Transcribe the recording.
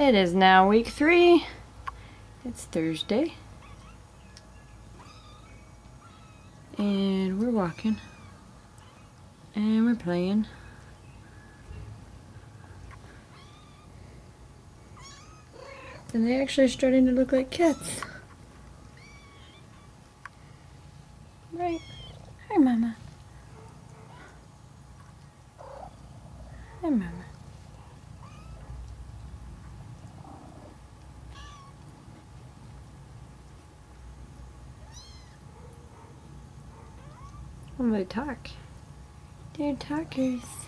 It is now week three. It's Thursday. And we're walking. And we're playing. And they actually are starting to look like cats. Right. Hi, Mama. Hi, Mama. Oh, they talk. They're talkers.